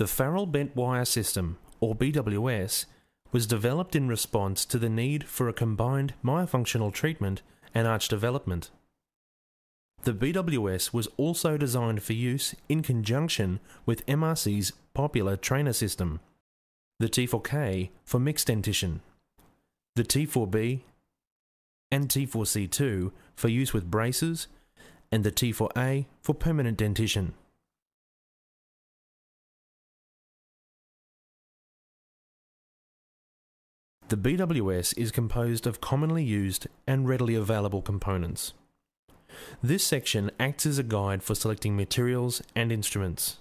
The Farrell Bent Wire System, or BWS, was developed in response to the need for a combined myofunctional treatment and arch development. The BWS was also designed for use in conjunction with MRC's popular trainer system, the T4K for mixed dentition, the T4B and T4C2 for use with braces, and the T4A for permanent dentition. The BWS is composed of commonly used and readily available components. This section acts as a guide for selecting materials and instruments.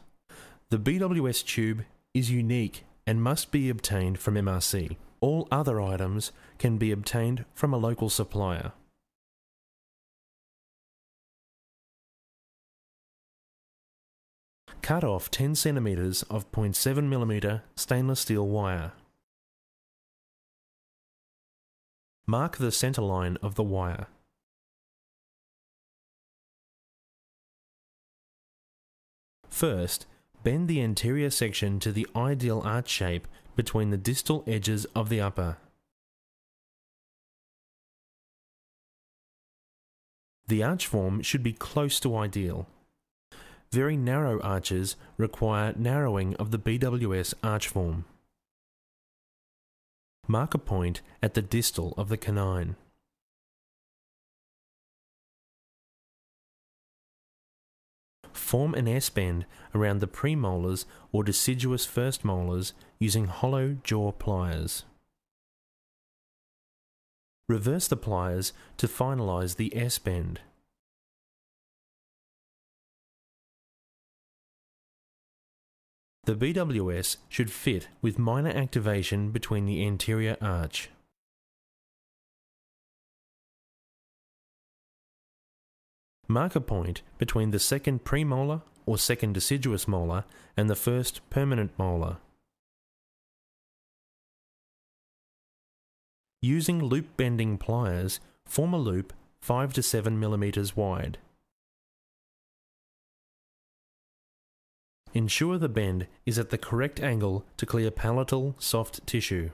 The BWS tube is unique and must be obtained from MRC. All other items can be obtained from a local supplier. Cut off 10 centimeters of 0.7mm stainless steel wire. Mark the center line of the wire. First, bend the anterior section to the ideal arch shape between the distal edges of the upper. The arch form should be close to ideal. Very narrow arches require narrowing of the BWS arch form. Mark a point at the distal of the canine. Form an S bend around the premolars or deciduous first molars using hollow jaw pliers. Reverse the pliers to finalize the S bend. The BWS should fit with minor activation between the anterior arch. Mark a point between the second premolar or second deciduous molar and the first permanent molar. Using loop bending pliers, form a loop 5 to 7 millimeters wide. Ensure the bend is at the correct angle to clear palatal soft tissue.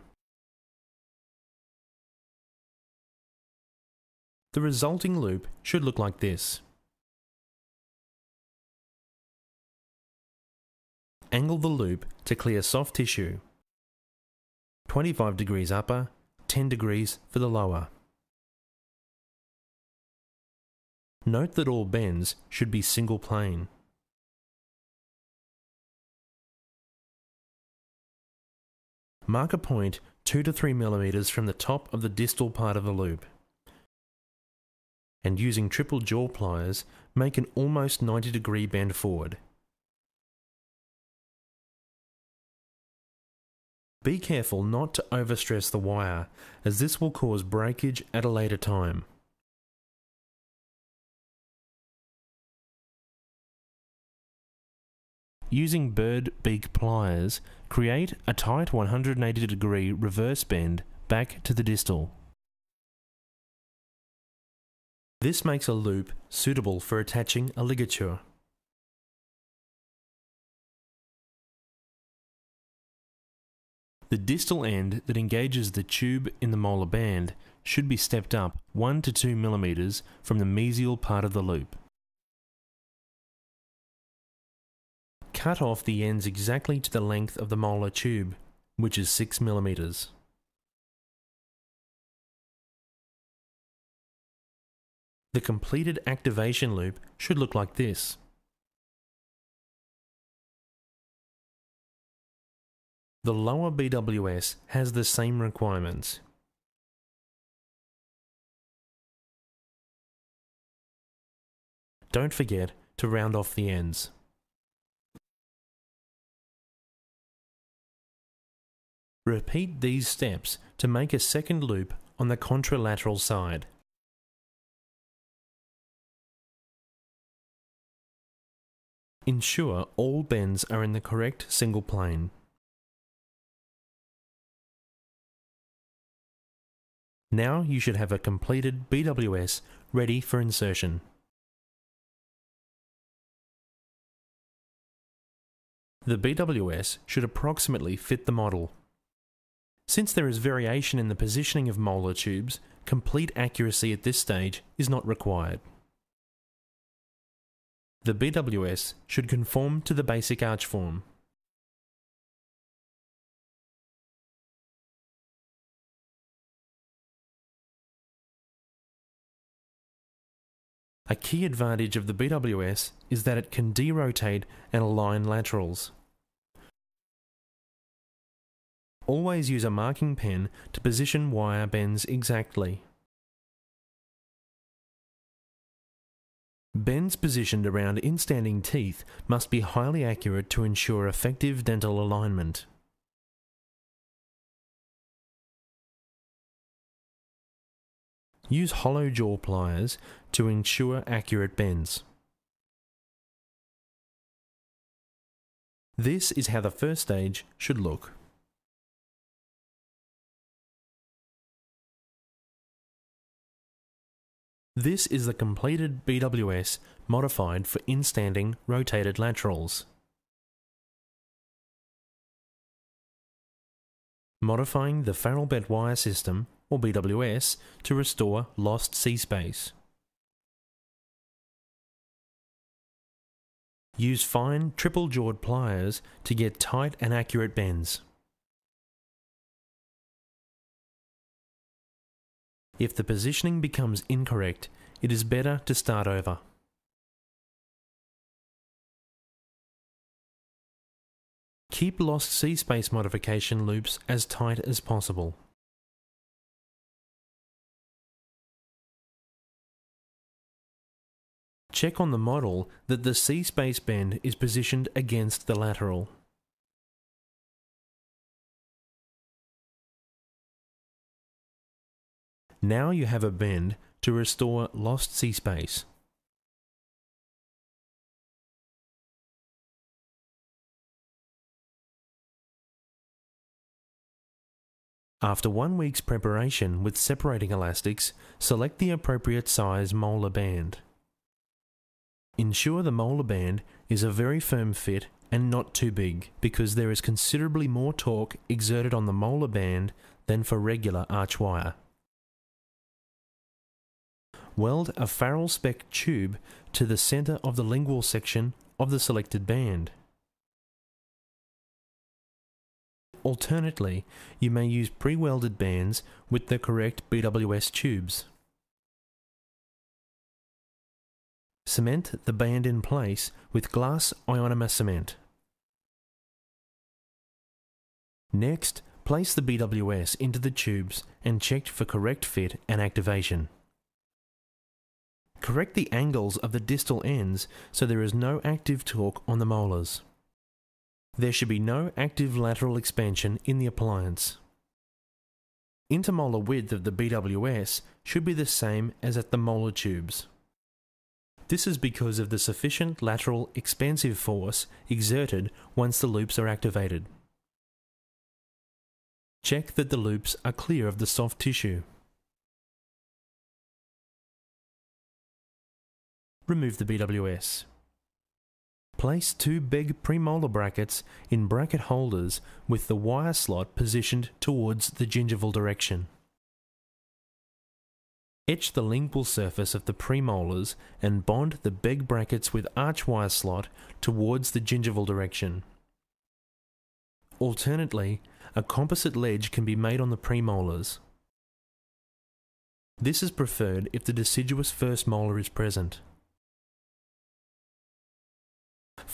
The resulting loop should look like this. Angle the loop to clear soft tissue. 25 degrees upper, 10 degrees for the lower. Note that all bends should be single plane. Mark a point 2 to 3 millimeters from the top of the distal part of the loop. And using triple jaw pliers, make an almost 90 degree bend forward. Be careful not to overstress the wire, as this will cause breakage at a later time. Using bird beak pliers, create a tight 180 degree reverse bend back to the distal. This makes a loop suitable for attaching a ligature. The distal end that engages the tube in the molar band should be stepped up 1 to 2 millimeters from the mesial part of the loop. Cut off the ends exactly to the length of the molar tube, which is 6 millimeters. The completed activation loop should look like this. The lower BWS has the same requirements. Don't forget to round off the ends. Repeat these steps to make a second loop on the contralateral side. Ensure all bends are in the correct single plane. Now you should have a completed BWS ready for insertion. the BWS should approximately fit the model. Since there is variation in the positioning of molar tubes, complete accuracy at this stage is not required. The BWS should conform to the basic arch form. A key advantage of the BWS is that it can derotate and align laterals. Always use a marking pen to position wire bends exactly. Bends positioned around instanding teeth must be highly accurate to ensure effective dental alignment. Use hollow jaw pliers to ensure accurate bends. This is how the first stage should look. This is the completed BWS modified for instanding rotated laterals. Modifying the Farrell bent wire system, or BWS, to restore lost C-space. Use fine triple jawed pliers to get tight and accurate bends. If the positioning becomes incorrect, it is better to start over. Keep lost C-space modification loops as tight as possible. Check on the model that the C-space bend is positioned against the lateral. Now you have a bend to restore lost C-space. After one week's preparation with separating elastics, select the appropriate size molar band. Ensure the molar band is a very firm fit and not too big because there is considerably more torque exerted on the molar band than for regular arch wire. Weld a Farrell spec tube to the center of the lingual section of the selected band. Alternately, you may use pre-welded bands with the correct BWS tubes. Cement the band in place with glass ionomer cement. Next, place the BWS into the tubes and check for correct fit and activation. Correct the angles of the distal ends so there is no active torque on the molars. There should be no active lateral expansion in the appliance. Intermolar width of the BWS should be the same as at the molar tubes. This is because of the sufficient lateral expansive force exerted once the loops are activated. Check that the loops are clear of the soft tissue. Remove the BWS. Place two Begg premolar brackets in bracket holders with the wire slot positioned towards the gingival direction. Etch the lingual surface of the premolars and bond the Begg brackets with arch wire slot towards the gingival direction. Alternately, a composite ledge can be made on the premolars. This is preferred if the deciduous first molar is present.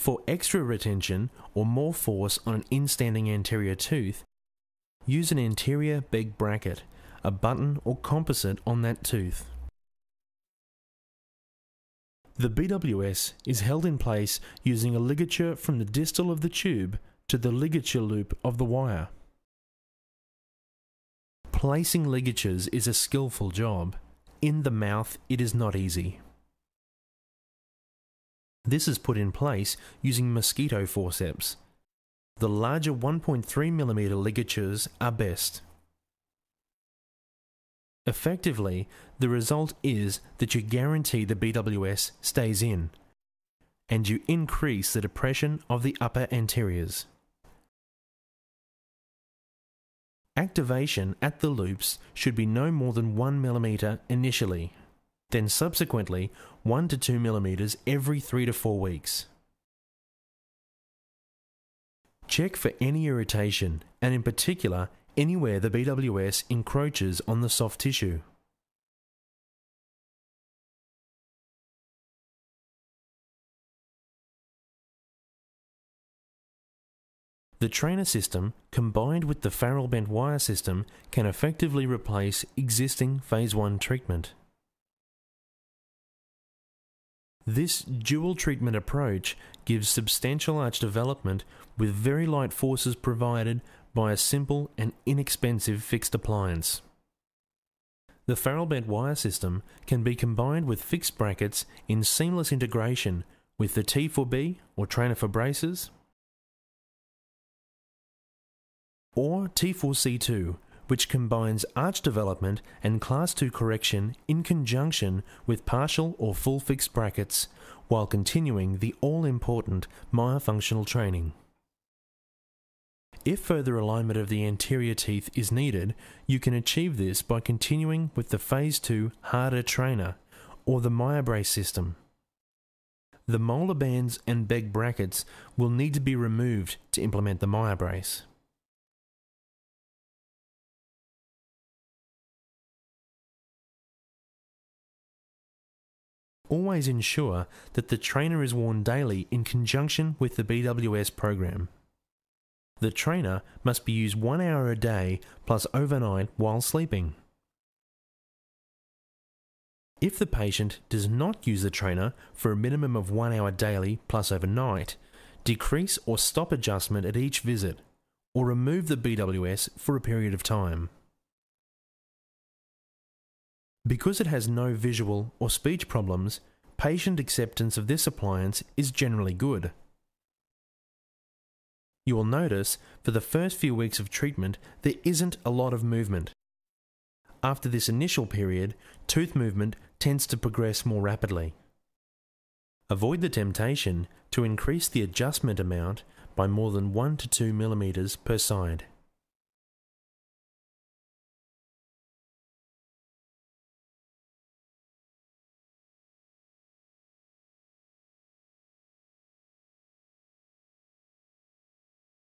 For extra retention or more force on an instanding anterior tooth, use an anterior Begg bracket, a button or composite on that tooth. The BWS is held in place using a ligature from the distal of the tube to the ligature loop of the wire. Placing ligatures is a skillful job. In the mouth, it is not easy. This is put in place using mosquito forceps. The larger 1.3mm ligatures are best. Effectively, the result is that you guarantee the BWS stays in, and you increase the depression of the upper anteriors. Activation at the loops should be no more than 1 mm initially, then subsequently 1 to 2 millimeters every 3 to 4 weeks. Check for any irritation, and in particular, anywhere the BWS encroaches on the soft tissue. The trainer system, combined with the Farrell bent wire system, can effectively replace existing Phase 1 treatment. This dual treatment approach gives substantial arch development with very light forces provided by a simple and inexpensive fixed appliance. The Farrell bent wire system can be combined with fixed brackets in seamless integration with the T4B or trainer for braces or T4C2, which combines arch development and class 2 correction in conjunction with partial or full fixed brackets while continuing the all important myofunctional training. If further alignment of the anterior teeth is needed, you can achieve this by continuing with the Phase 2 harder trainer or the MyoBrace system. The molar bands and Begg brackets will need to be removed to implement the MyoBrace. Always ensure that the trainer is worn daily in conjunction with the BWS program. The trainer must be used one hour a day plus overnight while sleeping. If the patient does not use the trainer for a minimum of one hour daily plus overnight, decrease or stop adjustment at each visit, or remove the BWS for a period of time. Because it has no visual or speech problems, patient acceptance of this appliance is generally good. You will notice for the first few weeks of treatment there isn't a lot of movement. After this initial period, tooth movement tends to progress more rapidly. Avoid the temptation to increase the adjustment amount by more than 1 to 2 millimeters per side.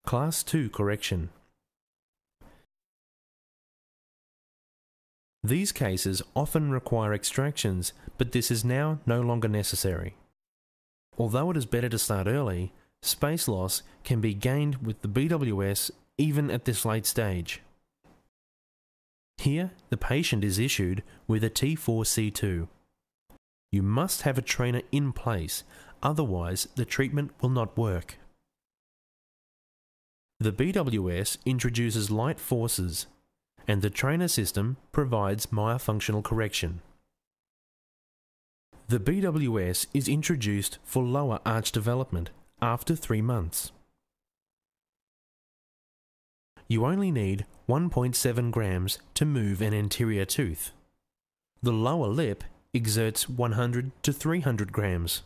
Class 2 correction. These cases often require extractions, but this is now no longer necessary. Although it is better to start early, space loss can be gained with the BWS even at this late stage. Here, the patient is issued with a T4C2. You must have a trainer in place, otherwise, the treatment will not work. The BWS introduces light forces, and the trainer system provides myofunctional correction. The BWS is introduced for lower arch development after three months. You only need 1.7 grams to move an anterior tooth. The lower lip exerts 100 to 300 grams.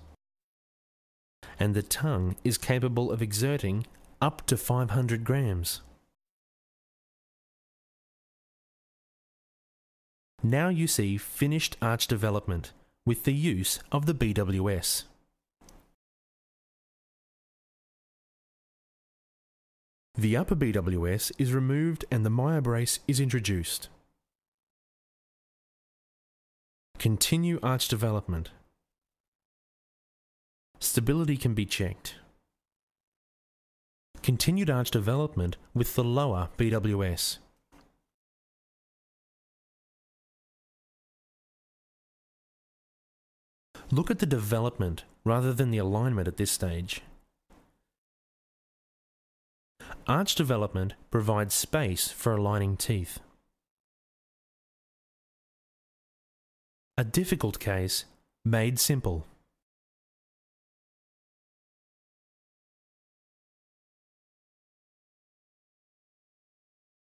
And the tongue is capable of exerting up to 500 grams. Now you see finished arch development with the use of the BWS. The upper BWS is removed and the Meyer MyoBrace is introduced. Continue arch development. Stability can be checked continued arch development with the lower BWS. Look at the development rather than the alignment at this stage. Arch development provides space for aligning teeth. A difficult case made simple.